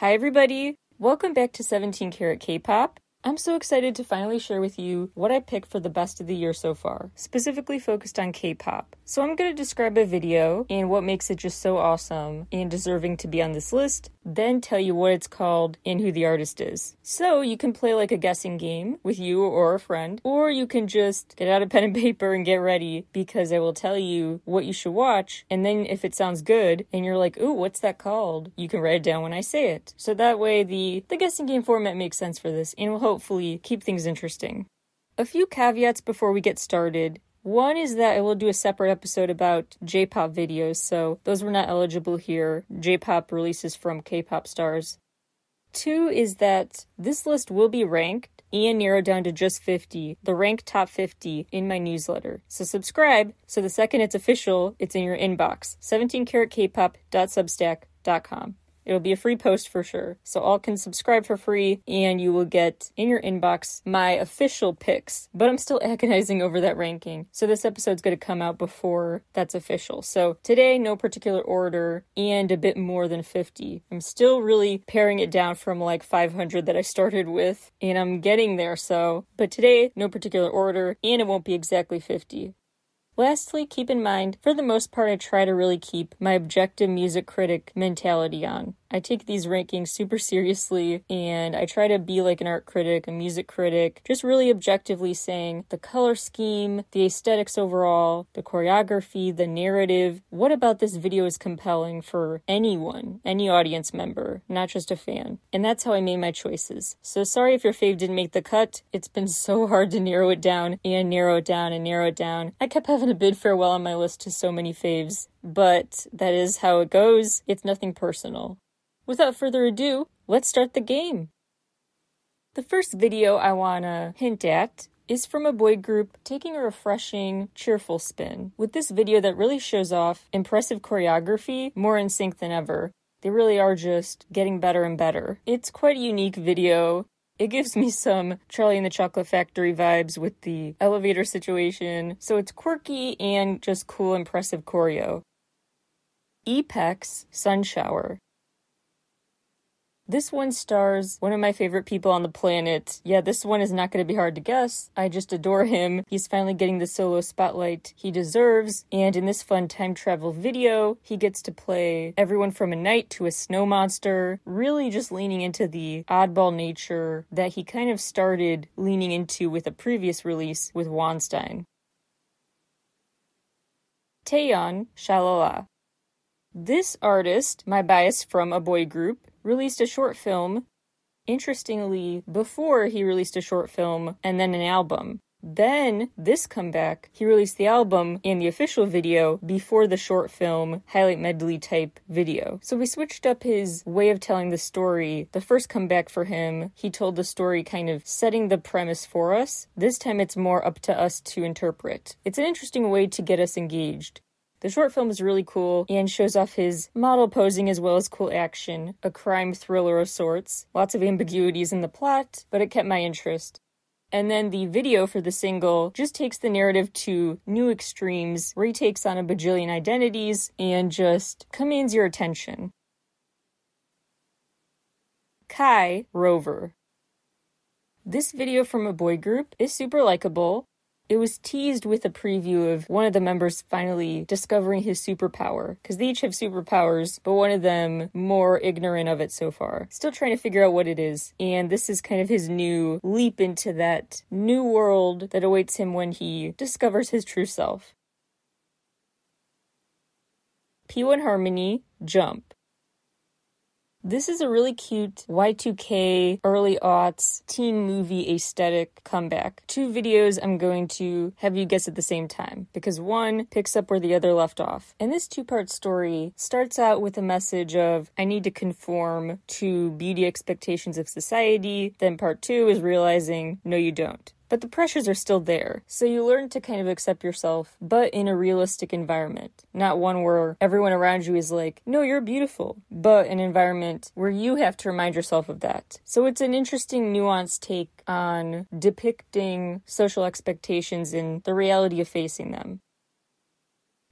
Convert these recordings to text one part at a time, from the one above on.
Hi, everybody. Welcome back to 17 Carat K-Pop. I'm so excited to finally share with you what I picked for the best of the year so far, specifically focused on K pop. So, I'm going to describe a video and what makes it just so awesome and deserving to be on this list, then tell you what it's called and who the artist is. So, you can play like a guessing game with you or a friend, or you can just get out a pen and paper and get ready because I will tell you what you should watch, and then if it sounds good and you're like, ooh, what's that called? You can write it down when I say it. So that way, the, the guessing game format makes sense for this and will hopefully keep things interesting. A few caveats before we get started. One is that I will do a separate episode about J pop videos, so those were not eligible here. J pop releases from K pop stars. Two is that this list will be ranked and narrowed down to just 50, the ranked top 50 in my newsletter. So subscribe so the second it's official, it's in your inbox. 17caratkpop.substack.com. It'll be a free post for sure. So all can subscribe for free and you will get in your inbox my official picks. But I'm still agonizing over that ranking. So this episode's going to come out before that's official. So today, no particular order and a bit more than 50. I'm still really paring it down from like 500 that I started with and I'm getting there. So, but today, no particular order and it won't be exactly 50. Lastly, keep in mind, for the most part, I try to really keep my objective music critic mentality on. I take these rankings super seriously and I try to be like an art critic, a music critic, just really objectively saying the color scheme, the aesthetics overall, the choreography, the narrative. What about this video is compelling for anyone, any audience member, not just a fan? And that's how I made my choices. So sorry if your fave didn't make the cut. It's been so hard to narrow it down and narrow it down and narrow it down. I kept having a bid farewell on my list to so many faves, but that is how it goes. It's nothing personal. Without further ado, let's start the game. The first video I want to hint at is from a boy group taking a refreshing, cheerful spin, with this video that really shows off impressive choreography more in sync than ever. They really are just getting better and better. It's quite a unique video. It gives me some Charlie and the Chocolate Factory vibes with the elevator situation, so it's quirky and just cool, impressive choreo. EPEX Sun Shower. This one stars one of my favorite people on the planet. Yeah, this one is not going to be hard to guess. I just adore him. He's finally getting the solo spotlight he deserves. And in this fun time travel video, he gets to play everyone from a knight to a snow monster, really just leaning into the oddball nature that he kind of started leaning into with a previous release with Wonstein. Taeyong Shalala. This artist, my bias from a boy group, released a short film, interestingly, before he released a short film and then an album. Then, this comeback, he released the album and the official video before the short film highlight medley type video. So we switched up his way of telling the story. The first comeback for him, he told the story kind of setting the premise for us. This time it's more up to us to interpret. It's an interesting way to get us engaged. The short film is really cool and shows off his model posing as well as cool action, a crime thriller of sorts. Lots of ambiguities in the plot, but it kept my interest. And then the video for the single just takes the narrative to new extremes, retakes on a bajillion identities and just commands your attention. Kai Rover. This video from a boy group is super likable. It was teased with a preview of one of the members finally discovering his superpower, because they each have superpowers, but one of them more ignorant of it so far. Still trying to figure out what it is. And this is kind of his new leap into that new world that awaits him when he discovers his true self. P1 Harmony, Jump. This is a really cute Y2K early aughts teen movie aesthetic comeback. Two videos I'm going to have you guess at the same time because one picks up where the other left off. And this two part story starts out with a message of I need to conform to beauty expectations of society. Then part two is realizing no, you don't but the pressures are still there. So you learn to kind of accept yourself, but in a realistic environment, not one where everyone around you is like, no, you're beautiful, but an environment where you have to remind yourself of that. So it's an interesting, nuanced take on depicting social expectations and the reality of facing them.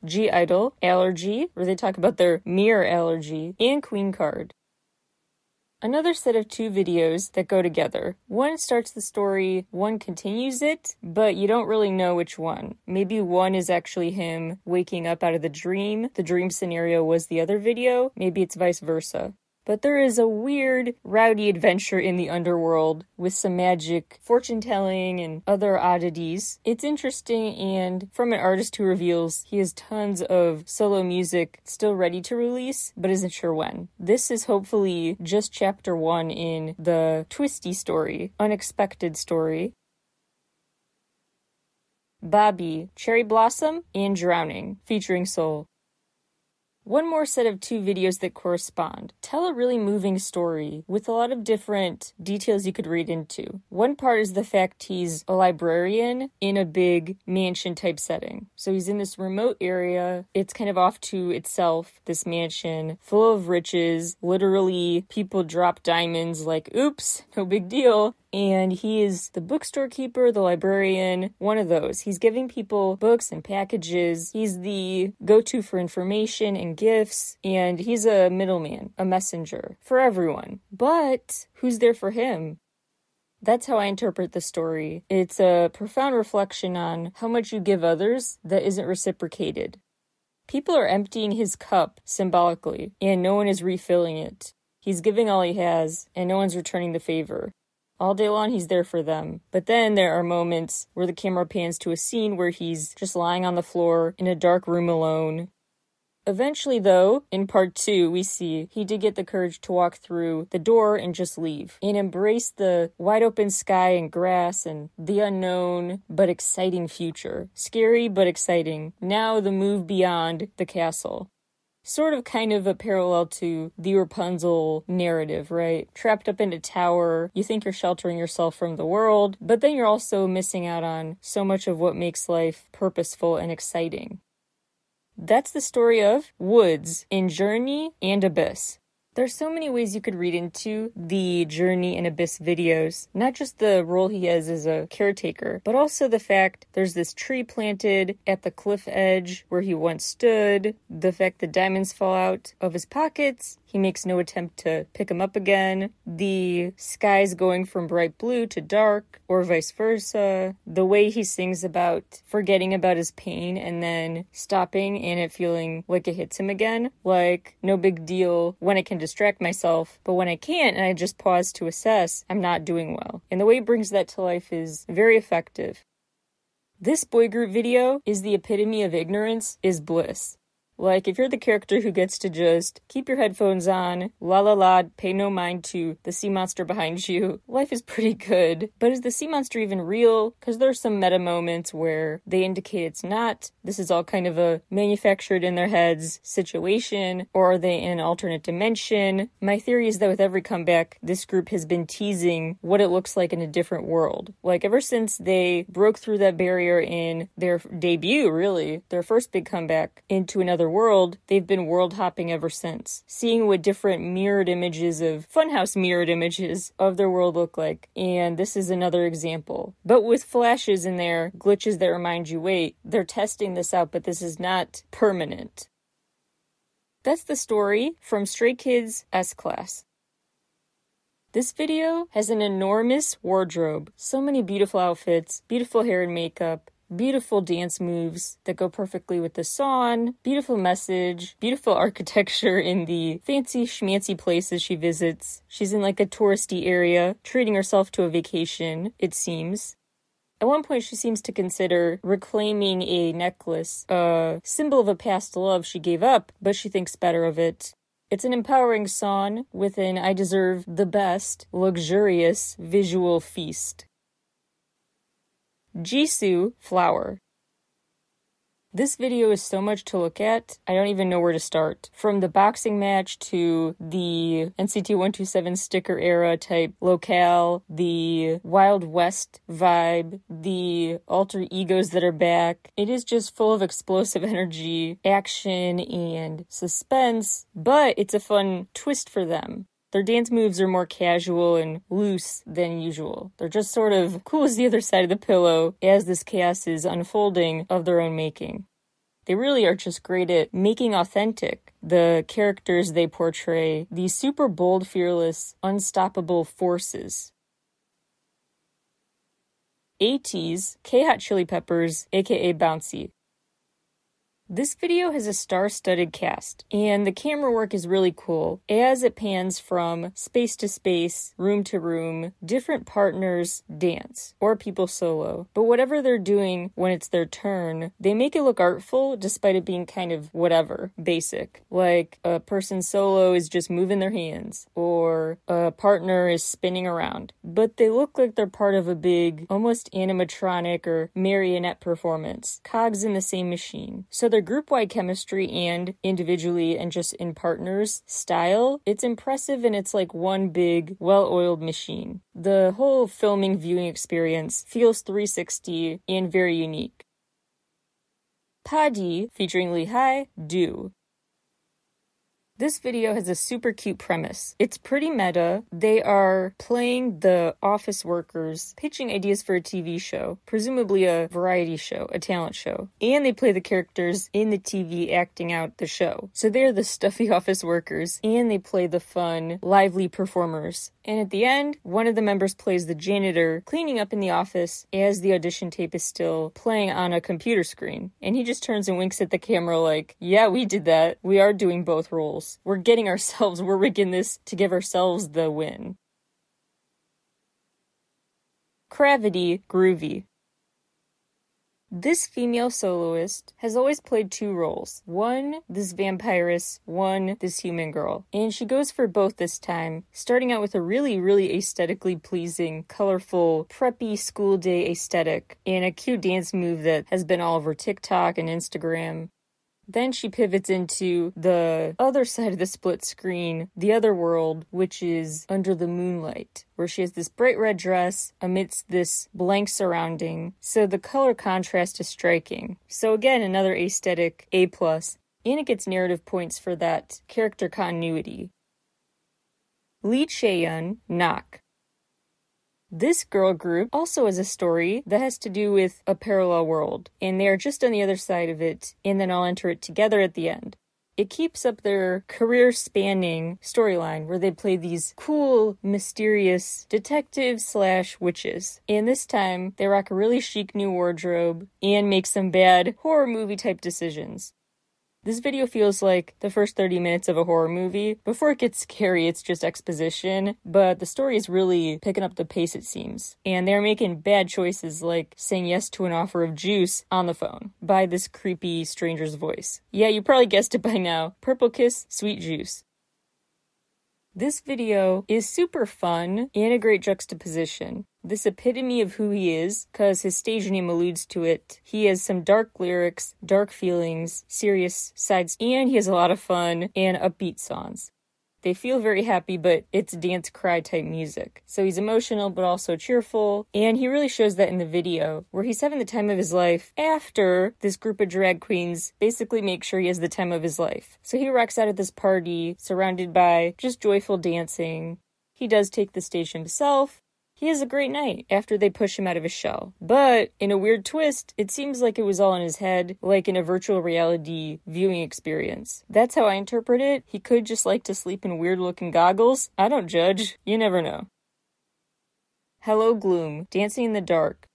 (G)I-DLE, Allergy, where they talk about their mirror allergy, and Queen Card. Another set of two videos that go together. One starts the story, one continues it, but you don't really know which one. Maybe one is actually him waking up out of the dream. The dream scenario was the other video. Maybe it's vice versa. But there is a weird, rowdy adventure in the underworld with some magic, fortune telling, and other oddities. It's interesting, and from an artist who reveals he has tons of solo music still ready to release, but isn't sure when. This is hopefully just chapter one in the twisty story, unexpected story. Bobby, Cherry Blossom, and Drowning, featuring Soul. One more set of two videos that correspond. Tell a really moving story with a lot of different details you could read into. One part is the fact he's a librarian in a big mansion type setting. So he's in this remote area. It's kind of off to itself, this mansion full of riches. Literally, people drop diamonds like, oops, no big deal and he is the bookstore keeper, the librarian, one of those. He's giving people books and packages. He's the go to for information and gifts, and he's a middleman, a messenger for everyone. But who's there for him? That's how I interpret the story. It's a profound reflection on how much you give others that isn't reciprocated. People are emptying his cup symbolically, and no one is refilling it. He's giving all he has, and no one's returning the favor. All day long, he's there for them. But then there are moments where the camera pans to a scene where he's just lying on the floor in a dark room alone. Eventually, though, in part two, we see he did get the courage to walk through the door and just leave and embrace the wide open sky and grass and the unknown but exciting future. Scary but exciting. Now, the move beyond the castle sort of kind of a parallel to the Rapunzel narrative, right? Trapped up in a tower, you think you're sheltering yourself from the world, but then you're also missing out on so much of what makes life purposeful and exciting. That's the story of WOODZ in Journey and Abyss. There's so many ways you could read into the Journey and Abyss videos. Not just the role he has as a caretaker, but also the fact there's this tree planted at the cliff edge where he once stood, the fact that diamonds fall out of his pockets, he makes no attempt to pick them up again. The skies going from bright blue to dark, or vice versa. The way he sings about forgetting about his pain and then stopping and it feeling like it hits him again. Like, no big deal when I can distract myself, but when I can't and I just pause to assess, I'm not doing well. And the way it brings that to life is very effective. This boy group video is the epitome of ignorance is bliss. Like, if you're the character who gets to just keep your headphones on, la la la, pay no mind to the sea monster behind you, life is pretty good. But is the sea monster even real? Because there's some meta moments where they indicate it's not. This is all kind of a manufactured in their heads situation, or are they in an alternate dimension? My theory is that with every comeback, this group has been teasing what it looks like in a different world. Like, ever since they broke through that barrier in their debut, really, their first big comeback into another world, they've been world hopping ever since, seeing what different mirrored images of Funhouse mirrored images of their world look like. And this is another example. But with flashes in there, glitches that remind you wait, they're testing this out, but this is not permanent. That's the story from Stray Kids S Class. This video has an enormous wardrobe, so many beautiful outfits, beautiful hair and makeup, beautiful dance moves that go perfectly with the song, beautiful message, beautiful architecture in the fancy schmancy places she visits. She's in like a touristy area, treating herself to a vacation, it seems. At one point, she seems to consider reclaiming a necklace, a symbol of a past love she gave up, but she thinks better of it. It's an empowering song with an I deserve the best, luxurious visual feast. Jisoo Flower. This video is so much to look at, I don't even know where to start. From the boxing match to the NCT 127 sticker era type locale, the Wild West vibe, the alter egos that are back. It is just full of explosive energy, action, and suspense, but it's a fun twist for them. Their dance moves are more casual and loose than usual. They're just sort of cool as the other side of the pillow as this chaos is unfolding of their own making. They really are just great at making authentic the characters they portray, these super bold, fearless, unstoppable forces. ATEEZ, K Hot Chili Peppers, aka Bouncy. This video has a star-studded cast, and the camera work is really cool as it pans from space to space, room to room, different partners dance, or people solo. But whatever they're doing when it's their turn, they make it look artful despite it being kind of whatever, basic. Like a person solo is just moving their hands, or a partner is spinning around. But they look like they're part of a big, almost animatronic or marionette performance, cogs in the same machine. So group wide chemistry and individually and just in partners style, it's impressive and it's like one big, well oiled machine. The whole filming viewing experience feels 360 and very unique. Padi, featuring Lee Hi, do. This video has a super cute premise. It's pretty meta. They are playing the office workers, pitching ideas for a TV show, presumably a variety show, a talent show. And they play the characters in the TV acting out the show. So they're the stuffy office workers, and they play the fun, lively performers. And at the end, one of the members plays the janitor cleaning up in the office as the audition tape is still playing on a computer screen. And he just turns and winks at the camera like, yeah, we did that. We are doing both roles. We're getting ourselves, we're rigging this to give ourselves the win. CRAVITY Groovy. This female soloist has always played two roles. One, this vampiress, one, this human girl. And she goes for both this time, starting out with a really, really aesthetically pleasing, colorful, preppy school day aesthetic and a cute dance move that has been all over TikTok and Instagram. Then she pivots into the other side of the split screen, the other world, which is under the moonlight, where she has this bright red dress amidst this blank surrounding. So the color contrast is striking. So again, another aesthetic A plus. And it gets narrative points for that character continuity. Lee Chaeyeon, Knock. This girl group also has a story that has to do with a parallel world, and they are just on the other side of it, and then I'll enter it together at the end. It keeps up their career spanning storyline where they play these cool, mysterious detectives slash witches. And this time, they rock a really chic new wardrobe and make some bad horror movie type decisions. This video feels like the first 30 minutes of a horror movie. Before it gets scary, it's just exposition, but the story is really picking up the pace, it seems. And they're making bad choices like saying yes to an offer of juice on the phone by this creepy stranger's voice. Yeah, you probably guessed it by now. Purple Kiss, Sweet Juice. This video is super fun and a great juxtaposition. This epitome of who he is, because his stage name alludes to it. He has some dark lyrics, dark feelings, serious sides, and he has a lot of fun and upbeat songs. They feel very happy, but it's dance cry type music. So he's emotional, but also cheerful. And he really shows that in the video, where he's having the time of his life after this group of drag queens basically make sure he has the time of his life. So he rocks out at this party, surrounded by just joyful dancing. He does take the stage himself, he has a great night after they push him out of his shell. But in a weird twist, it seems like it was all in his head, like in a virtual reality viewing experience. That's how I interpret it. He could just like to sleep in weird looking goggles. I don't judge. You never know. Hello Gloom, Dancing in the Dark.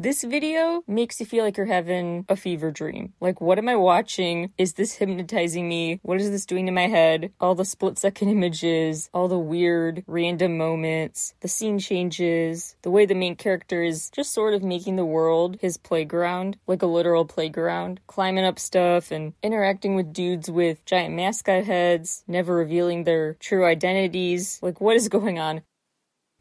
This video makes you feel like you're having a fever dream. Like, what am I watching? Is this hypnotizing me? What is this doing to my head? All the split second images, all the weird random moments, the scene changes, the way the main character is just sort of making the world his playground, like a literal playground, climbing up stuff and interacting with dudes with giant mascot heads, never revealing their true identities. Like, what is going on?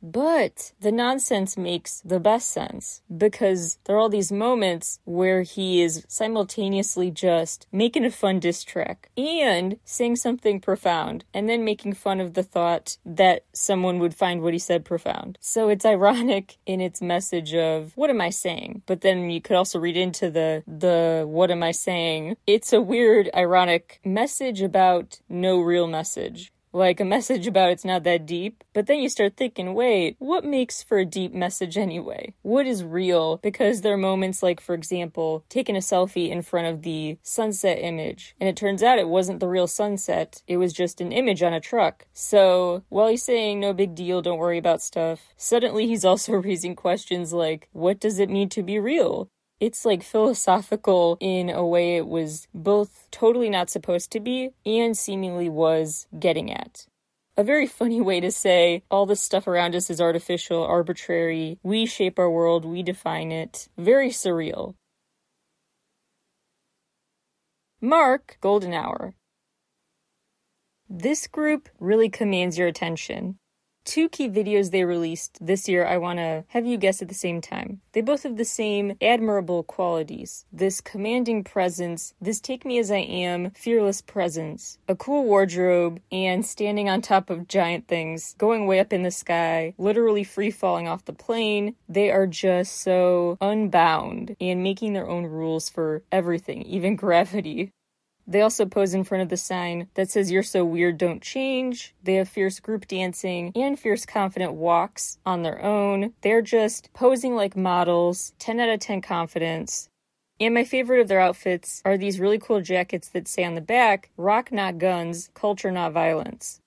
But the nonsense makes the best sense because there are all these moments where he is simultaneously just making a fun diss track and saying something profound and then making fun of the thought that someone would find what he said profound. So it's ironic in its message of what am I saying? But then you could also read into the the what am I saying? It's a weird ironic message about no real message like a message about it's not that deep. But then you start thinking, wait, what makes for a deep message anyway? What is real? Because there are moments like, for example, taking a selfie in front of the sunset image, and it turns out it wasn't the real sunset, it was just an image on a truck. So while he's saying no big deal, don't worry about stuff, suddenly he's also raising questions like, what does it mean to be real? It's like philosophical in a way it was both totally not supposed to be and seemingly was getting at. A very funny way to say all the stuff around us is artificial, arbitrary, we shape our world, we define it. Very surreal. Mark Golden Hour. This group really commands your attention two key videos they released this year I want to have you guess at the same time. They both have the same admirable qualities this commanding presence, this take me as I am, fearless presence, a cool wardrobe, and standing on top of giant things, going way up in the sky, literally free falling off the plane. They are just so unbound and making their own rules for everything, even gravity. They also pose in front of the sign that says, You're so weird, don't change. They have fierce group dancing and fierce confident walks on their own. They're just posing like models, 10 out of 10 confidence. And my favorite of their outfits are these really cool jackets that say on the back, Rock not guns, culture not violence.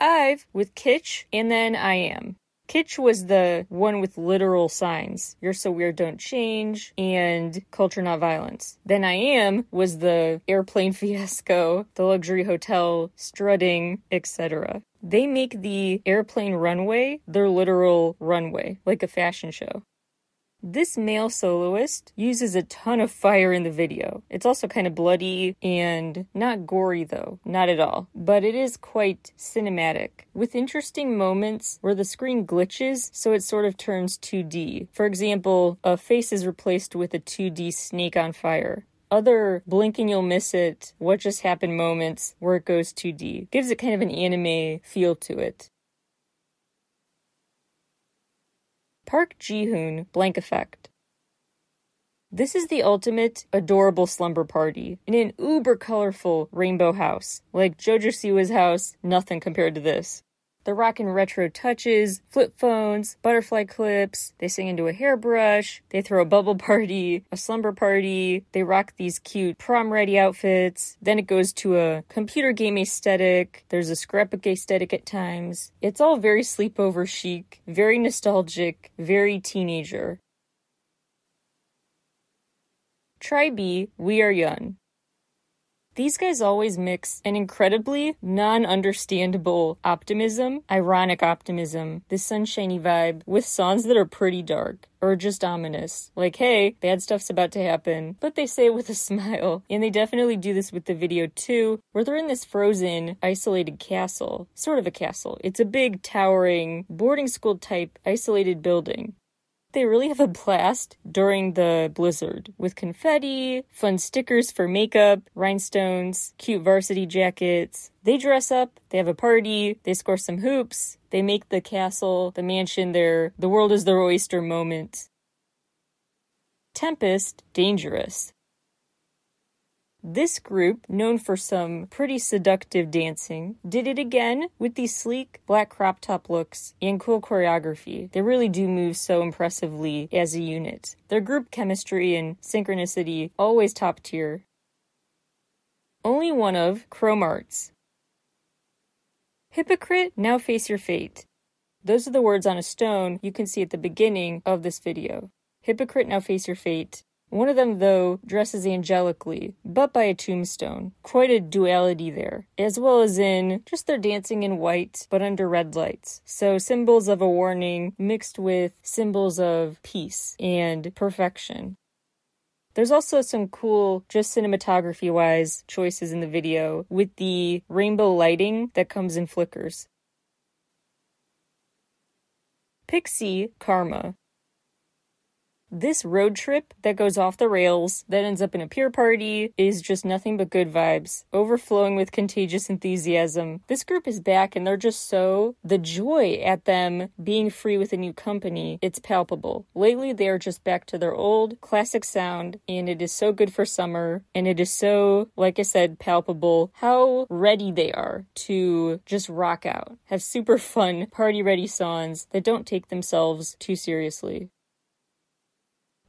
IVE with Kitsch, and then I am. Kitsch was the one with literal signs. You're so weird, don't change, and culture not violence. Then I am was the airplane fiasco, the luxury hotel strutting, etc. They make the airplane runway their literal runway, like a fashion show. This male soloist uses a ton of fire in the video. It's also kind of bloody and not gory, though, not at all, but it is quite cinematic, with interesting moments where the screen glitches so it sort of turns 2D. For example, a face is replaced with a 2D snake on fire other blink and you'll miss it, what just happened moments where it goes 2D. Gives it kind of an anime feel to it. Park Ji-hoon blank effect. This is the ultimate adorable slumber party in an uber colorful rainbow house. Like Jojo Siwa's house, nothing compared to this. The rock and retro touches, flip phones, butterfly clips, they sing into a hairbrush, they throw a bubble party, a slumber party, they rock these cute prom ready outfits, then it goes to a computer game aesthetic, there's a scrapbook aesthetic at times. It's all very sleepover chic, very nostalgic, very teenager. TRI.BE, We Are Young. These guys always mix an incredibly non understandable optimism, ironic optimism, this sunshiny vibe, with songs that are pretty dark or just ominous. Like, hey, bad stuff's about to happen, but they say it with a smile. And they definitely do this with the video too, where they're in this frozen, isolated castle. Sort of a castle. It's a big, towering, boarding school type, isolated building. They really have a blast during the blizzard with confetti, fun stickers for makeup, rhinestones, cute varsity jackets. They dress up, they have a party, they score some hoops, they make the castle, the mansion their the world is their oyster moment. Tempest, dangerous. This group, known for some pretty seductive dancing, did it again with these sleek black crop top looks and cool choreography. They really do move so impressively as a unit. Their group chemistry and synchronicity always top tier. OnlyOneOf Chrome Arts. Hypocrite, now face your fate. Those are the words on a stone you can see at the beginning of this video. Hypocrite, now face your fate. One of them, though, dresses angelically, but by a tombstone. Quite a duality there, as well as in just their dancing in white, but under red lights. So symbols of a warning mixed with symbols of peace and perfection. There's also some cool, just cinematography wise, choices in the video with the rainbow lighting that comes in flickers. PIXY Karma This road trip that goes off the rails, that ends up in a pier party, is just nothing but good vibes, overflowing with contagious enthusiasm. This group is back and they're just so, the joy at them being free with a new company, it's palpable. Lately, they are just back to their old classic sound, and it is so good for summer, and it is so, like I said, palpable how ready they are to just rock out, have super fun, party ready songs that don't take themselves too seriously.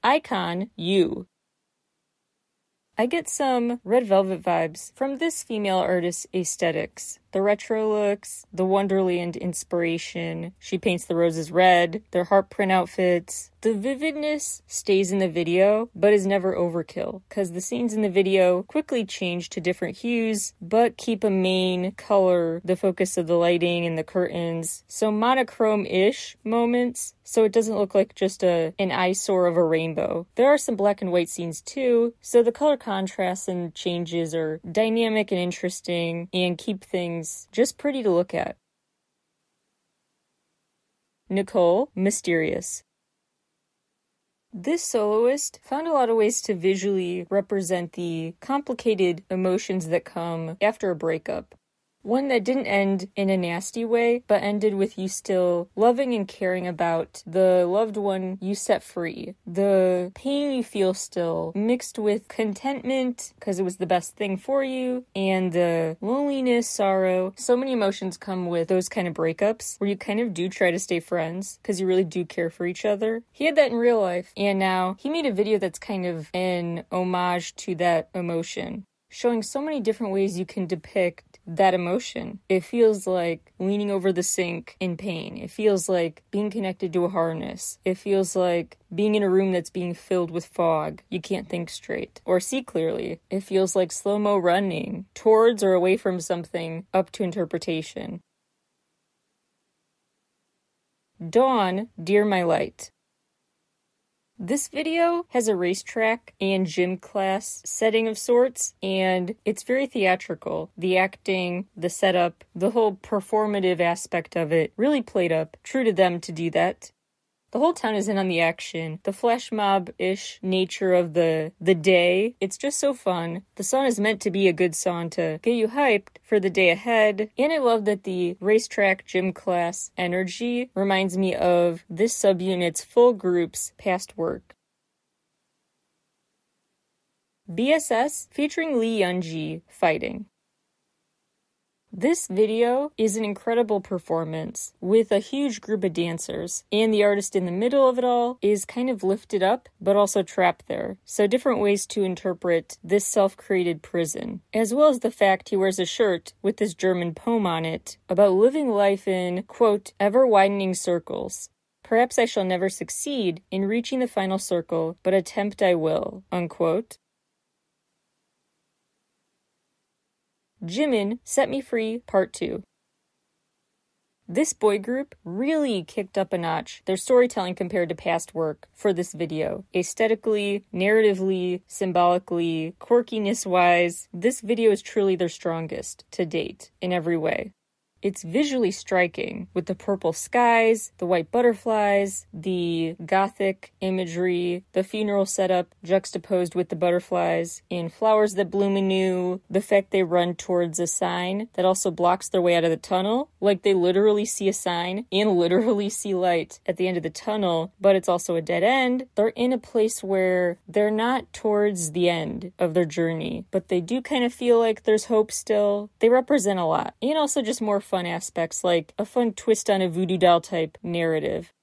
iKON You. I get some Red Velvet vibes from this female artist's aesthetics the retro looks, the Wonderland inspiration. She paints the roses red, their heart print outfits. The vividness stays in the video, but is never overkill, because the scenes in the video quickly change to different hues, but keep a main color, the focus of the lighting and the curtains. So monochrome ish moments, so it doesn't look like just a an eyesore of a rainbow. There are some black and white scenes too, so the color contrasts and changes are dynamic and interesting and keep things just pretty to look at. Nicole, Mysterious. This soloist found a lot of ways to visually represent the complicated emotions that come after a breakup. One that didn't end in a nasty way, but ended with you still loving and caring about the loved one you set free. The pain you feel still, mixed with contentment because it was the best thing for you, and the loneliness, sorrow. So many emotions come with those kind of breakups where you kind of do try to stay friends because you really do care for each other. He had that in real life, and now he made a video that's kind of an homage to that emotion showing so many different ways you can depict that emotion. It feels like leaning over the sink in pain. It feels like being connected to a harness. It feels like being in a room that's being filled with fog. You can't think straight or see clearly. It feels like slow mo running towards or away from something up to interpretation. Dawn, Dear My Light. This video has a racetrack and gym class setting of sorts, and it's very theatrical. The acting, the setup, the whole performative aspect of it really played up. True to them to do that. The whole town is in on the action. The flash mob-ish nature of the the day. It's just so fun. The song is meant to be a good song to get you hyped for the day ahead. And I love that the racetrack gym class energy reminds me of this subunit's full group's past work. BSS featuring Lee Young-ji fighting. This video is an incredible performance with a huge group of dancers, and the artist in the middle of it all is kind of lifted up but also trapped there. So, different ways to interpret this self created prison, as well as the fact he wears a shirt with this German poem on it about living life in, quote, ever widening circles. Perhaps I shall never succeed in reaching the final circle, but attempt I will, unquote. Jimin Set Me Free Part 2. This boy group really kicked up a notch their storytelling compared to past work for this video. Aesthetically, narratively, symbolically, quirkiness wise, this video is truly their strongest to date in every way. It's visually striking with the purple skies, the white butterflies, the gothic imagery, the funeral setup juxtaposed with the butterflies, and flowers that bloom anew, the fact they run towards a sign that also blocks their way out of the tunnel. Like they literally see a sign and literally see light at the end of the tunnel, but it's also a dead end. They're in a place where they're not towards the end of their journey, but they do kind of feel like there's hope still. They represent a lot. And also just more fun aspects like a fun twist on a voodoo doll type narrative.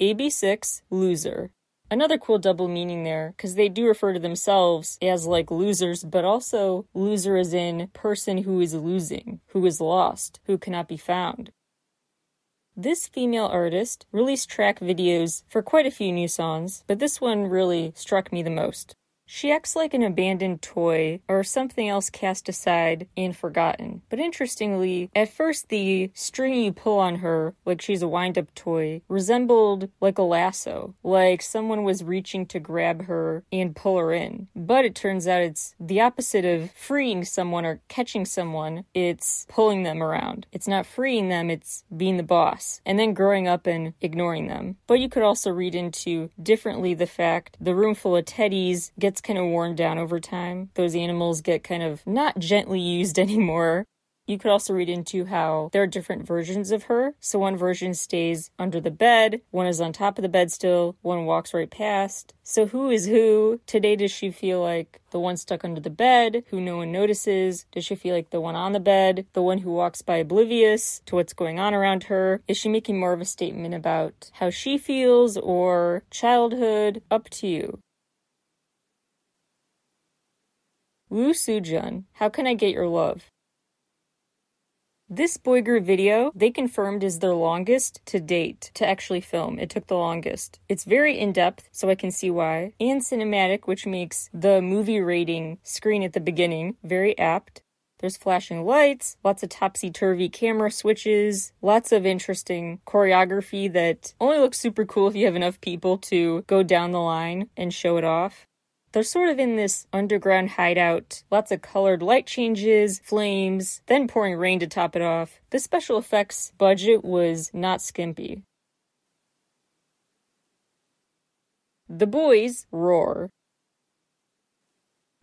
AB6IX Loser. Another cool double meaning there, because they do refer to themselves as like losers, but also loser as in person who is losing, who is lost, who cannot be found. This female artist released track videos for quite a few new songs, but this one really struck me the most. She acts like an abandoned toy or something else cast aside and forgotten. But interestingly, at first the string you pull on her, like she's a wind up toy, resembled like a lasso, like someone was reaching to grab her and pull her in. But it turns out it's the opposite of freeing someone or catching someone, it's pulling them around. It's not freeing them, it's being the boss, and then growing up and ignoring them. But you could also read into differently the fact the room full of teddies gets gets kind of worn down over time. Those animals get kind of not gently used anymore. You could also read into how there are different versions of her. So one version stays under the bed, one is on top of the bed still, one walks right past. So who is who? Today does she feel like the one stuck under the bed, who no one notices? Does she feel like the one on the bed, the one who walks by oblivious to what's going on around her? Is she making more of a statement about how she feels or childhood? Up to you. Woo Sujun, how can I get your love? This boy group video, they confirmed is their longest to date to actually film. It took the longest. It's very in depth, so I can see why, and cinematic, which makes the movie rating screen at the beginning very apt. There's flashing lights, lots of topsy turvy camera switches, lots of interesting choreography that only looks super cool if you have enough people to go down the line and show it off. They're sort of in this underground hideout. Lots of colored light changes, flames, then pouring rain to top it off. The special effects budget was not skimpy. THE BOYZ roar.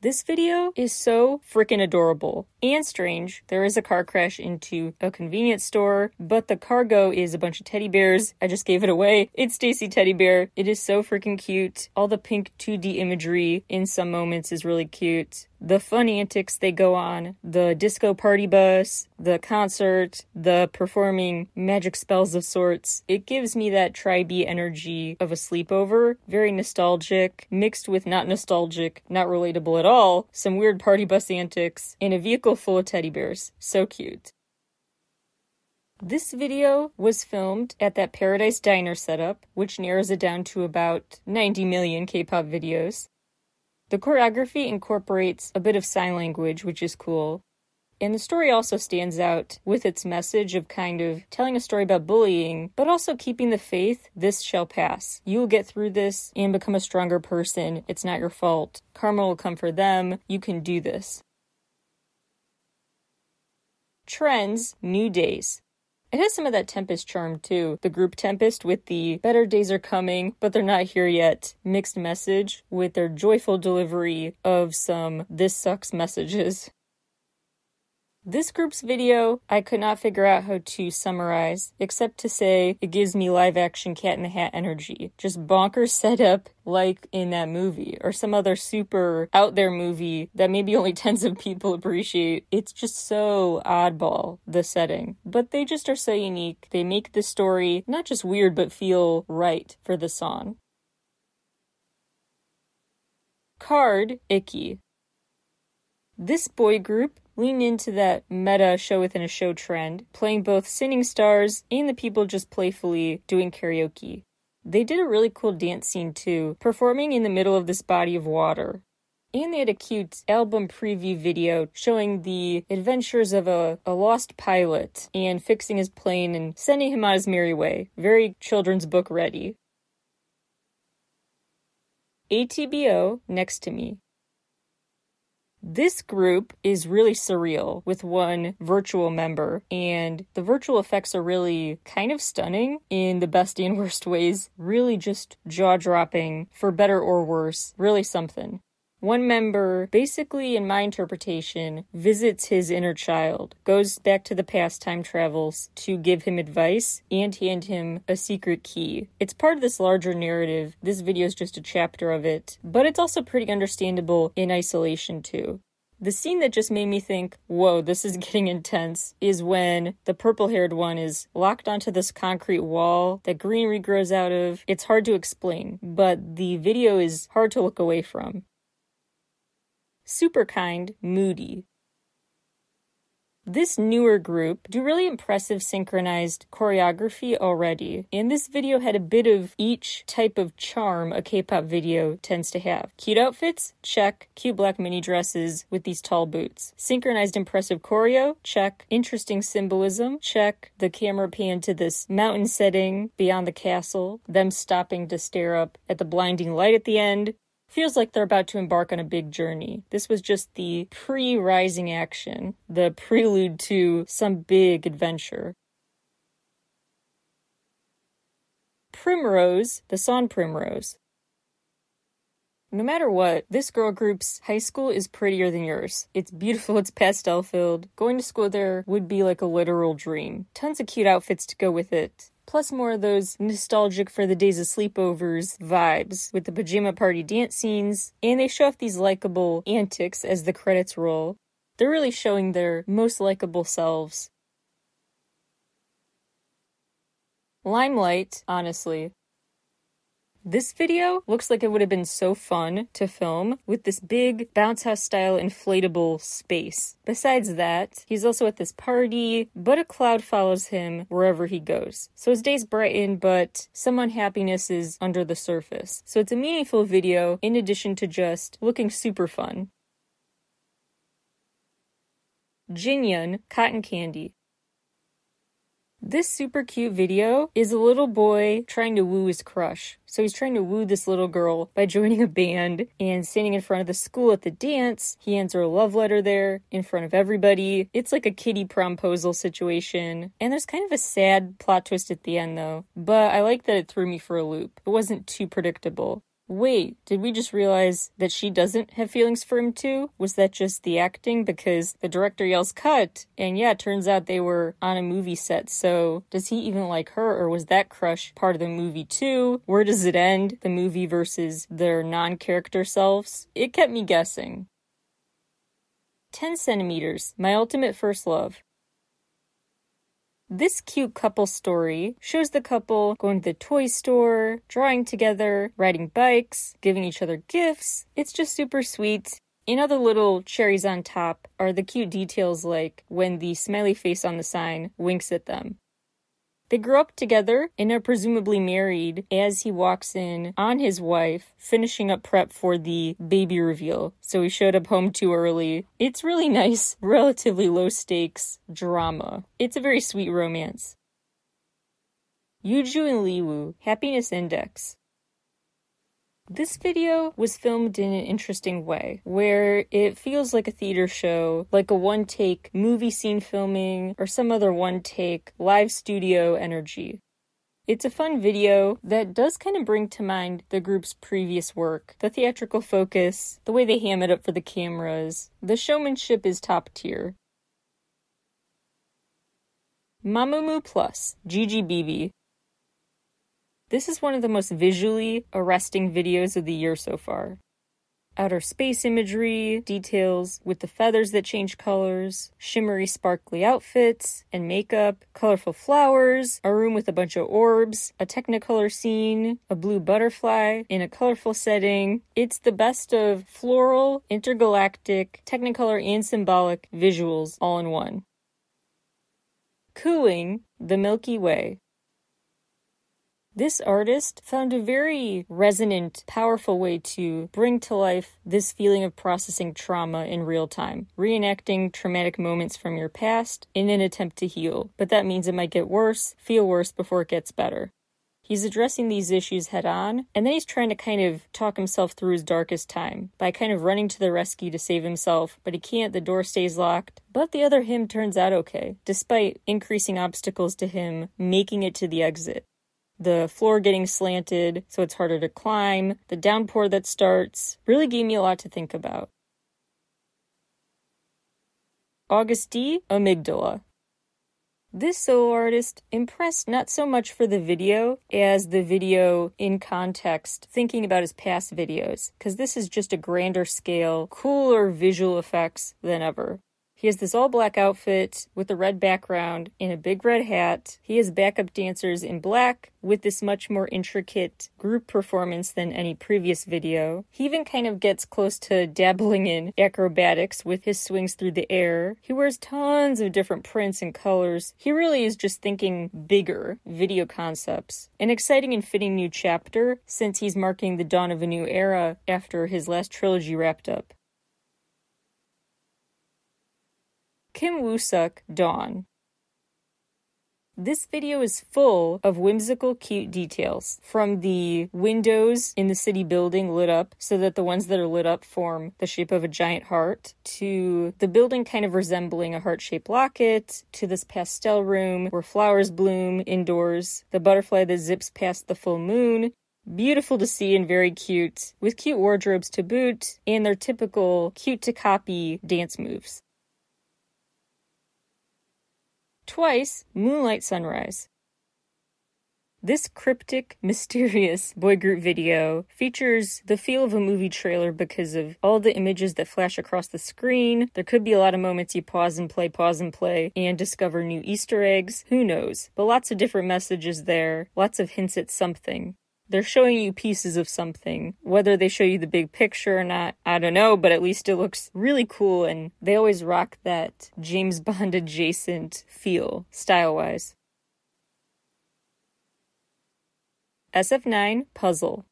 This video is so freaking adorable and strange. There is a car crash into a convenience store, but the cargo is a bunch of teddy bears. I just gave it away. It's STAYC Teddy Bear. It is so freaking cute. All the pink 2D imagery in some moments is really cute the fun antics they go on, the disco party bus, the concert, the performing magic spells of sorts. It gives me that TRI.BE energy of a sleepover, very nostalgic, mixed with not nostalgic, not relatable at all, some weird party bus antics, in a vehicle full of teddy bears. So cute. This video was filmed at that Paradise Diner setup, which narrows it down to about 90 million K pop videos. The choreography incorporates a bit of sign language, which is cool. And the story also stands out with its message of kind of telling a story about bullying, but also keeping the faith this shall pass. You will get through this and become a stronger person. It's not your fault. Karma will come for them. You can do this. TRENDZ, new days. It has some of that Tempest charm too. The group Tempest with the better days are coming, but they're not here yet mixed message with their joyful delivery of some this sucks messages. This group's video, I could not figure out how to summarize, except to say it gives me live action Cat in the Hat energy. Just bonkers setup like in that movie, or some other super out there movie that maybe only tens of people appreciate. It's just so oddball, the setting. But they just are so unique. They make the story not just weird, but feel right for the song. KARD Icky. This boy group lean into that meta show within a show trend, playing both singing stars and the people just playfully doing karaoke. They did a really cool dance scene too, performing in the middle of this body of water. And they had a cute album preview video showing the adventures of a, a lost pilot and fixing his plane and sending him on his merry way. Very children's book ready. ATBO next to me. This group is really surreal with one virtual member, and the virtual effects are really kind of stunning in the best and worst ways. Really just jaw dropping, for better or worse. Really something. One member, basically, in my interpretation, visits his inner child, goes back to the past, time travels to give him advice and hand him a secret key. It's part of this larger narrative. This video is just a chapter of it, but it's also pretty understandable in isolation, too. The scene that just made me think, whoa, this is getting intense, is when the purple haired one is locked onto this concrete wall that greenery grows out of. It's hard to explain, but the video is hard to look away from SUPERKIND, moody. This newer group do really impressive synchronized choreography already, and this video had a bit of each type of charm a K-pop video tends to have. Cute outfits? Check. Cute black mini dresses with these tall boots. Synchronized impressive choreo? Check. Interesting symbolism? Check. The camera pan to this mountain setting beyond the castle, them stopping to stare up at the blinding light at the end, feels like they're about to embark on a big journey. This was just the pre rising action, the prelude to some big adventure. Primrose, the song Primrose. No matter what, this girl group's high school is prettier than yours. It's beautiful, it's pastel filled. Going to school there would be like a literal dream. Tons of cute outfits to go with it plus more of those nostalgic for the days of sleepovers vibes with the pajama party dance scenes, and they show off these likable antics as the credits roll. They're really showing their most likable selves. Limelight, honestly, this video looks like it would have been so fun to film with this big bounce house style inflatable space. Besides that, he's also at this party, but a cloud follows him wherever he goes. So his day's brightened, but some unhappiness is under the surface. So it's a meaningful video in addition to just looking super fun. Jinyun Cotton Candy. This super cute video is a little boy trying to woo his crush. So he's trying to woo this little girl by joining a band and standing in front of the school at the dance. He hands her a love letter there in front of everybody. It's like a kiddie promposal situation. And there's kind of a sad plot twist at the end though. But I like that it threw me for a loop. It wasn't too predictable. Wait, did we just realize that she doesn't have feelings for him too? Was that just the acting? Because the director yells cut, and yeah, turns out they were on a movie set, so does he even like her, or was that crush part of the movie too? Where does it end? The movie versus their non character selves? It kept me guessing. 10 centimeters, my ultimate first love. This cute couple story shows the couple going to the toy store, drawing together, riding bikes, giving each other gifts. It's just super sweet. In other little cherries on top are the cute details like when the smiley face on the sign winks at them. They grow up together and are presumably married as he walks in on his wife, finishing up prep for the baby reveal. So he showed up home too early. It's really nice, relatively low stakes drama. It's a very sweet romance. Yuju and Liwoo, Happiness Index. This video was filmed in an interesting way, where it feels like a theater show, like a one take movie scene filming, or some other one take live studio energy. It's a fun video that does kind of bring to mind the group's previous work. The theatrical focus, the way they ham it up for the cameras, the showmanship is top tier. Mamamoo Plus, GGBB, this is one of the most visually arresting videos of the year so far. Outer space imagery, details with the feathers that change colors, shimmery, sparkly outfits and makeup, colorful flowers, a room with a bunch of orbs, a technicolor scene, a blue butterfly in a colorful setting. It's the best of floral, intergalactic, technicolor, and symbolic visuals all in one. Cooing the Milky Way. This artist found a very resonant, powerful way to bring to life this feeling of processing trauma in real time, reenacting traumatic moments from your past in an attempt to heal. But that means it might get worse, feel worse before it gets better. He's addressing these issues head on, and then he's trying to kind of talk himself through his darkest time by kind of running to the rescue to save himself, but he can't, the door stays locked. But the other him turns out okay, despite increasing obstacles to him making it to the exit the floor getting slanted so it's harder to climb, the downpour that starts, really gave me a lot to think about. Agust D. Amygdala. This solo artist impressed not so much for the video as the video in context, thinking about his past videos, because this is just a grander scale, cooler visual effects than ever. He has this all black outfit with a red background and a big red hat. He has backup dancers in black with this much more intricate group performance than any previous video. He even kind of gets close to dabbling in acrobatics with his swings through the air. He wears tons of different prints and colors. He really is just thinking bigger video concepts. An exciting and fitting new chapter since he's marking the dawn of a new era after his last trilogy wrapped up. Kim Woo-suk, Dawn. This video is full of whimsical, cute details. From the windows in the city building lit up so that the ones that are lit up form the shape of a giant heart, to the building kind of resembling a heart shaped locket, to this pastel room where flowers bloom indoors, the butterfly that zips past the full moon, Beautiful to see and very cute, with cute wardrobes to boot, and their typical cute to copy dance moves. Twice, Moonlight Sunrise. This cryptic, mysterious boy group video features the feel of a movie trailer because of all the images that flash across the screen. There could be a lot of moments you pause and play, pause and play, and discover new Easter eggs. Who knows? But lots of different messages there, lots of hints at something they're showing you pieces of something. Whether they show you the big picture or not, I don't know, but at least it looks really cool and they always rock that James Bond adjacent feel, style wise. SF9 Puzzle.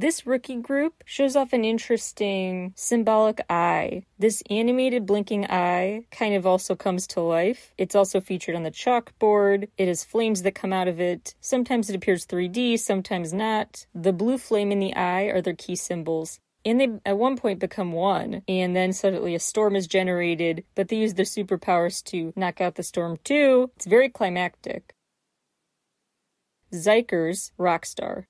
This rookie group shows off an interesting symbolic eye. This animated blinking eye kind of also comes to life. It's also featured on the chalkboard. It has flames that come out of it. Sometimes it appears 3D, sometimes not. The blue flame in the eye are their key symbols. And they at one point become one, and then suddenly a storm is generated, but they use their superpowers to knock out the storm too. It's very climactic. Xikers Rockstar.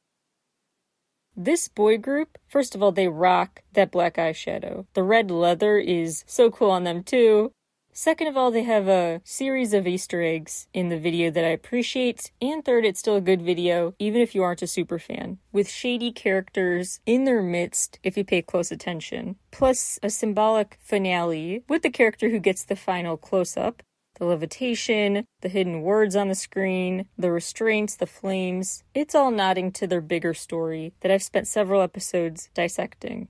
This boy group, first of all, they rock that black eyeshadow. The red leather is so cool on them too. Second of all, they have a series of Easter eggs in the video that I appreciate. And third, it's still a good video, even if you aren't a super fan, with shady characters in their midst if you pay close attention. Plus, a symbolic finale with the character who gets the final close up the levitation, the hidden words on the screen, the restraints, the flames. It's all nodding to their bigger story that I've spent several episodes dissecting.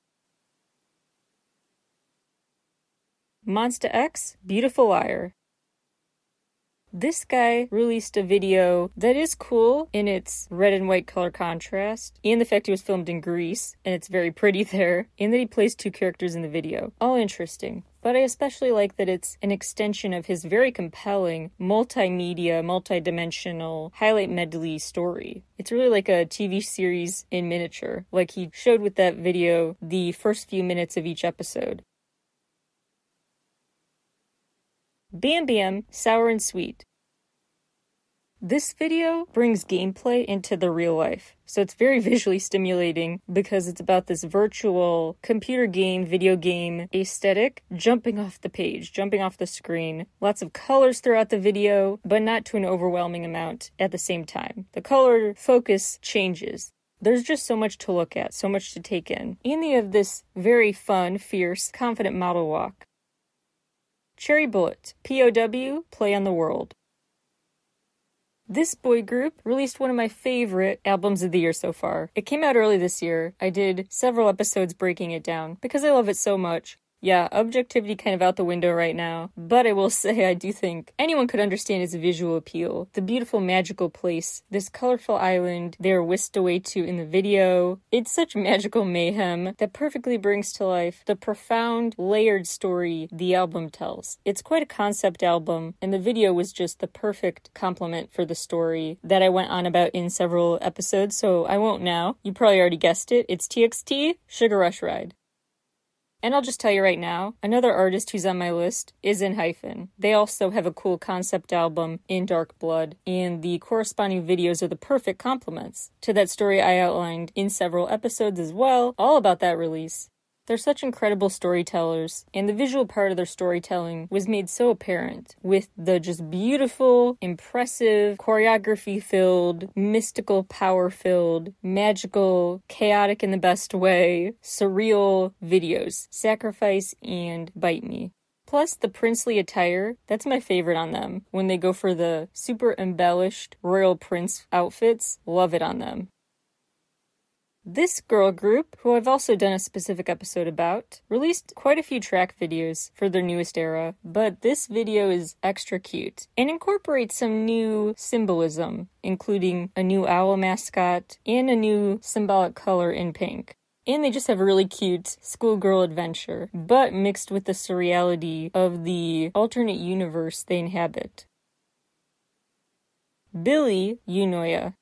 Monsta X, Beautiful Liar. This guy released a video that is cool in its red and white color contrast, and the fact he was filmed in Greece, and it's very pretty there, and that he plays two characters in the video. All interesting. But I especially like that it's an extension of his very compelling multimedia, multidimensional highlight medley story. It's really like a TV series in miniature, like he showed with that video the first few minutes of each episode. Bam Bam, Sour and Sweet. This video brings gameplay into the real life. So it's very visually stimulating because it's about this virtual computer game, video game aesthetic jumping off the page, jumping off the screen. Lots of colors throughout the video, but not to an overwhelming amount at the same time. The color focus changes. There's just so much to look at, so much to take in. And they have this very fun, fierce, confident model walk. Cherry Bullet, POW, Play on the World. This boy group released one of my favorite albums of the year so far. It came out early this year. I did several episodes breaking it down because I love it so much. Yeah, objectivity kind of out the window right now, but I will say I do think anyone could understand its visual appeal. The beautiful magical place, this colorful island they're whisked away to in the video. It's such magical mayhem that perfectly brings to life the profound, layered story the album tells. It's quite a concept album, and the video was just the perfect complement for the story that I went on about in several episodes, so I won't now. You probably already guessed it. It's TXT Sugar Rush Ride. And I'll just tell you right now, another artist who's on my list is ENHYPEN. They also have a cool concept album in Dark Blood, and the corresponding videos are the perfect complements to that story I outlined in several episodes as well, all about that release. They're such incredible storytellers, and the visual part of their storytelling was made so apparent with the just beautiful, impressive, choreography filled, mystical, power filled, magical, chaotic in the best way, surreal videos Sacrifice and Bite Me. Plus, the princely attire, that's my favorite on them. When they go for the super embellished royal prince outfits, love it on them. This girl group, who I've also done a specific episode about, released quite a few track videos for their newest era, but this video is extra cute and incorporates some new symbolism, including a new owl mascot and a new symbolic color in pink. And they just have a really cute schoolgirl adventure, but mixed with the surreality of the alternate universe they inhabit. Billlie EUNOIA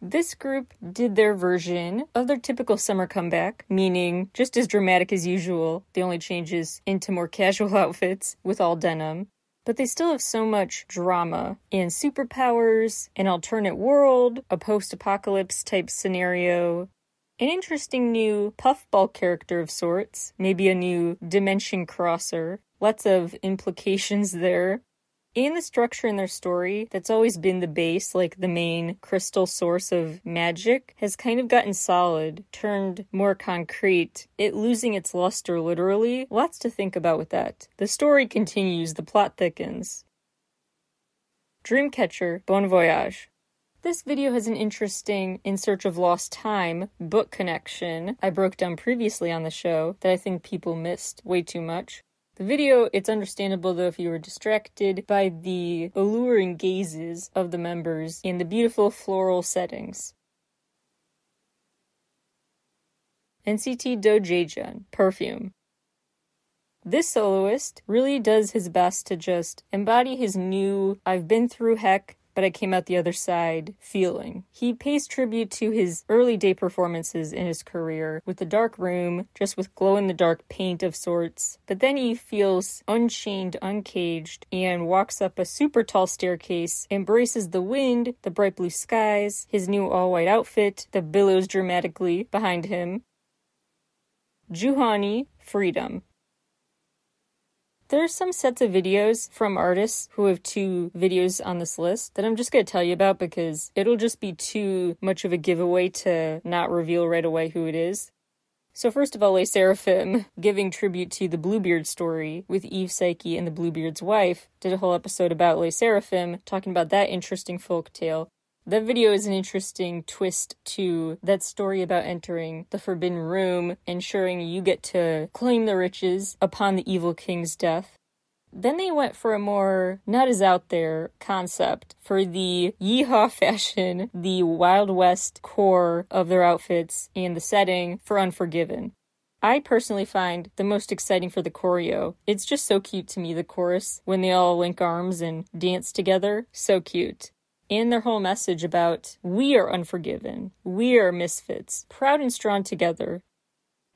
this group did their version of their typical summer comeback, meaning just as dramatic as usual, the only changes into more casual outfits with all denim. But they still have so much drama and superpowers, an alternate world, a post apocalypse type scenario, an interesting new puffball character of sorts, maybe a new dimension crosser. Lots of implications there and the structure in their story that's always been the base, like the main crystal source of magic, has kind of gotten solid, turned more concrete, it losing its luster literally. Lots to think about with that. The story continues, the plot thickens. Dreamcatcher Bon Voyage. This video has an interesting In Search of Lost Time book connection I broke down previously on the show that I think people missed way too much. The video, it's understandable though if you were distracted by the alluring gazes of the members in the beautiful floral settings. NCT DOJAEJUNG, Perfume. This soloist really does his best to just embody his new I've been through heck but I came out the other side feeling. He pays tribute to his early day performances in his career with the dark room, just with glow in the dark paint of sorts. But then he feels unchained, uncaged, and walks up a super tall staircase, embraces the wind, the bright blue skies, his new all white outfit that billows dramatically behind him. Juhani, Freedom. There's some sets of videos from artists who have two videos on this list that I'm just going to tell you about because it'll just be too much of a giveaway to not reveal right away who it is. So first of all, LE SSERAFIM, giving tribute to the Bluebeard story with Eve Psyche and the Bluebeard's wife, did a whole episode about LE SSERAFIM, talking about that interesting folk tale. That video is an interesting twist to that story about entering the Forbidden Room, ensuring you get to claim the riches upon the evil king's death. Then they went for a more not as out there concept for the yeehaw fashion, the Wild West core of their outfits, and the setting for Unforgiven. I personally find the most exciting for the choreo. It's just so cute to me, the chorus, when they all link arms and dance together. So cute and their whole message about we are unforgiven, we are misfits, proud and strong together.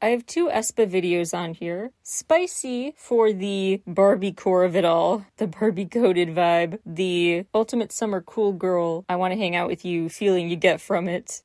I have two aespa videos on here. Spicy for the Barbie core of it all, the Barbie coded vibe, the ultimate summer cool girl, I want to hang out with you feeling you get from it.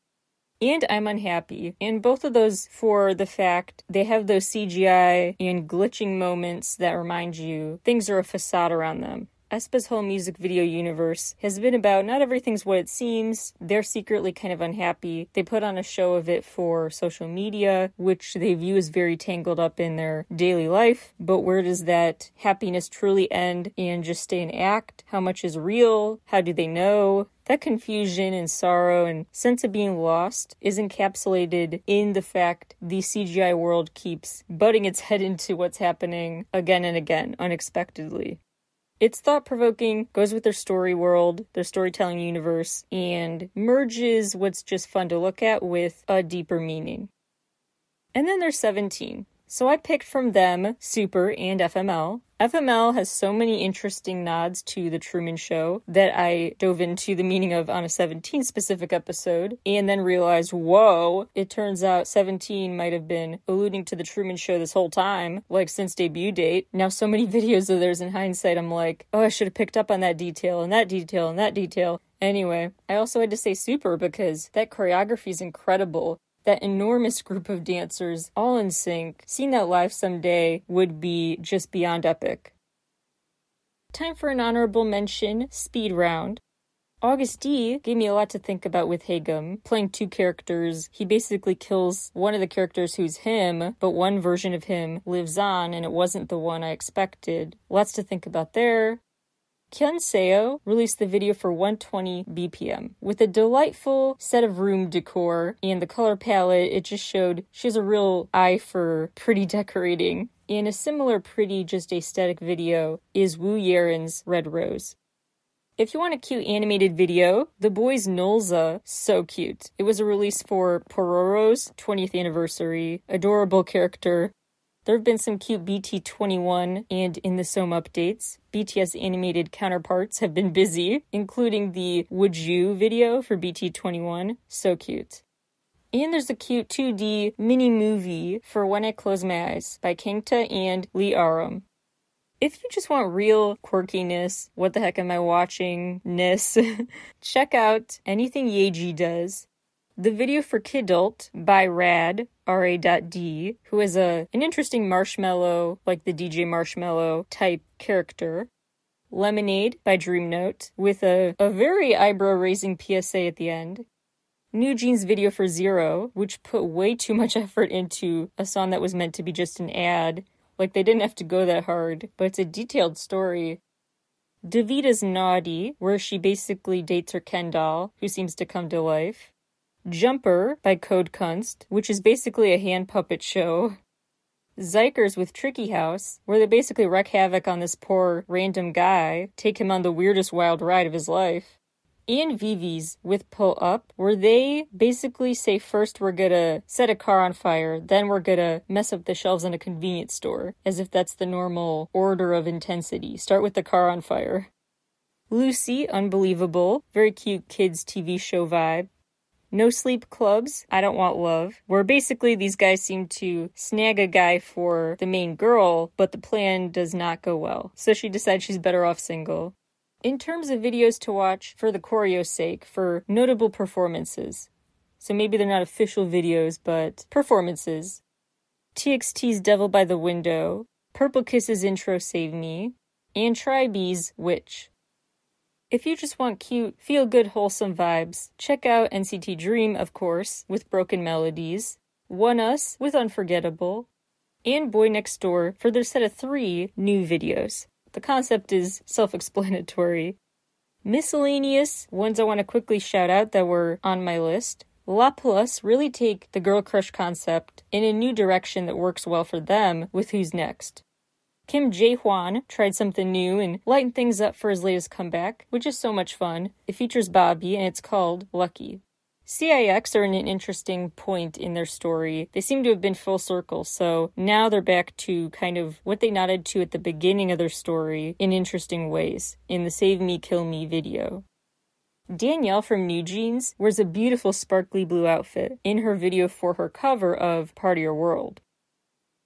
And I'm unhappy. And both of those for the fact they have those CGI and glitching moments that remind you things are a facade around them aespa's whole music video universe has been about not everything's what it seems. They're secretly kind of unhappy. They put on a show of it for social media, which they view as very tangled up in their daily life. But where does that happiness truly end and just stay an act? How much is real? How do they know? That confusion and sorrow and sense of being lost is encapsulated in the fact the CGI world keeps butting its head into what's happening again and again, unexpectedly. It's thought provoking, goes with their story world, their storytelling universe, and merges what's just fun to look at with a deeper meaning. And then there's 17. So I picked from them Super and FML. FML has so many interesting nods to The Truman Show that I dove into the meaning of on a 17 specific episode and then realized, whoa, it turns out 17 might have been alluding to The Truman Show this whole time, like since debut date. Now, so many videos of theirs in hindsight, I'm like, oh, I should have picked up on that detail and that detail and that detail. Anyway, I also had to say super because that choreography is incredible that enormous group of dancers all in sync, seeing that live someday would be just beyond epic. Time for an honorable mention speed round. Agust D gave me a lot to think about with Haegeum. Playing two characters, he basically kills one of the characters who's him, but one version of him lives on, and it wasn't the one I expected. Lots to think about there. Kyun Seo released the video for 120 BPM. With a delightful set of room decor and the color palette, it just showed she has a real eye for pretty decorating. In a similar pretty, just aesthetic video is Wu Yaren's Red Rose. If you want a cute animated video, THE BOYZ Nolza, so cute. It was a release for Pororo's 20th anniversary. Adorable character. There have been some cute BT21 and In the SOM updates. BTS animated counterparts have been busy, including the Would You video for BT21. So cute. And there's a cute 2D mini movie for When I Close My Eyes by Kangta and Lee Arum. If you just want real quirkiness, what the heck am I watching ness, check out anything Yeji does. The video for Kidult by Rad, R.A.D, who is a an interesting marshmallow, like the DJ Marshmallow type character. Lemonade by Dreamnote, with a, a very eyebrow raising PSA at the end. NewJeans video for Zero, which put way too much effort into a song that was meant to be just an ad, like they didn't have to go that hard, but it's a detailed story. Davita's Naughty, where she basically dates her Ken doll, who seems to come to life. Jumper by Code Kunst, which is basically a hand puppet show. Xikers with Tricky House, where they basically wreak havoc on this poor random guy, take him on the weirdest wild ride of his life and VIVIZ with Pull Up, where they basically say first we're gonna set a car on fire, then we're gonna mess up the shelves in a convenience store, as if that's the normal order of intensity. Start with the car on fire. Lucy, unbelievable, very cute kids' TV show vibe. No Sleep Clubs, I Don't Want Love, where basically these guys seem to snag a guy for the main girl, but the plan does not go well. So she decides she's better off single. In terms of videos to watch for the choreo's sake, for notable performances, so maybe they're not official videos, but performances. TXT's Devil by the Window, Purple Kiss's intro Save Me, and TRI.BE's Witch. If you just want cute, feel good, wholesome vibes, check out NCT Dream, of course, with Broken Melodies, ONEUS with Unforgettable, and BOYNEXTDOOR for their set of three new videos. The concept is self explanatory. Miscellaneous ones I want to quickly shout out that were on my list. Lapillus really take the girl crush concept in a new direction that works well for them with Who's Next. Kim Jae Hwan tried something new and lightened things up for his latest comeback, which is so much fun. It features Bobby and it's called Lucky. CIX are in an interesting point in their story. They seem to have been full circle, so now they're back to kind of what they nodded to at the beginning of their story in interesting ways in the Save Me, Kill Me video. Danielle from NewJeans wears a beautiful sparkly blue outfit in her video for her cover of Part of Your World.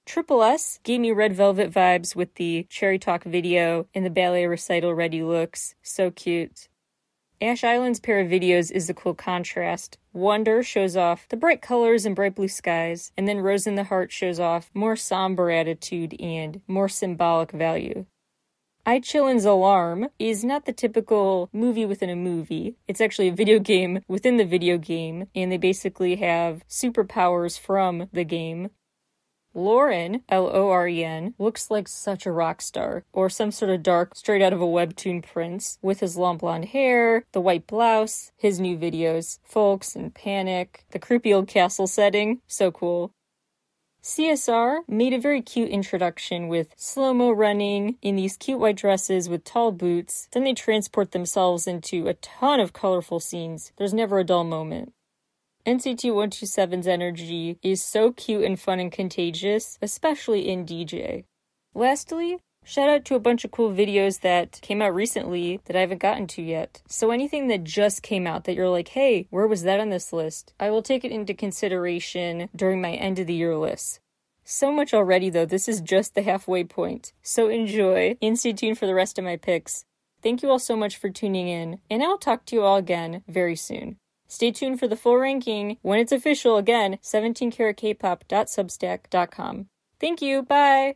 Triple S gave me red velvet vibes with the Cherry Talk video and the ballet recital ready looks. So cute. Ash Island's pair of videos is a cool contrast. Wonder shows off the bright colors and bright blue skies, and then Rose in the Heart shows off more somber attitude and more symbolic value. I-Chillin's Alarm is not the typical movie within a movie. It's actually a video game within the video game, and they basically have superpowers from the game. Loren, L O R E N, looks like such a rock star, or some sort of dark, straight out of a webtoon prince, with his long blonde hair, the white blouse, his new videos, Folks and Panic, the creepy old castle setting, so cool. CSR made a very cute introduction with slow mo running in these cute white dresses with tall boots. Then they transport themselves into a ton of colorful scenes. There's never a dull moment. NCT 127's energy is so cute and fun and contagious, especially in DJ. Lastly, shout out to a bunch of cool videos that came out recently that I haven't gotten to yet. So anything that just came out that you're like, hey, where was that on this list? I will take it into consideration during my end of the year list. So much already though, this is just the halfway point. So enjoy and stay tuned for the rest of my picks. Thank you all so much for tuning in, and I'll talk to you all again very soon. Stay tuned for the full ranking when it's official again, 17caratkpop.substack.com. Thank you. Bye.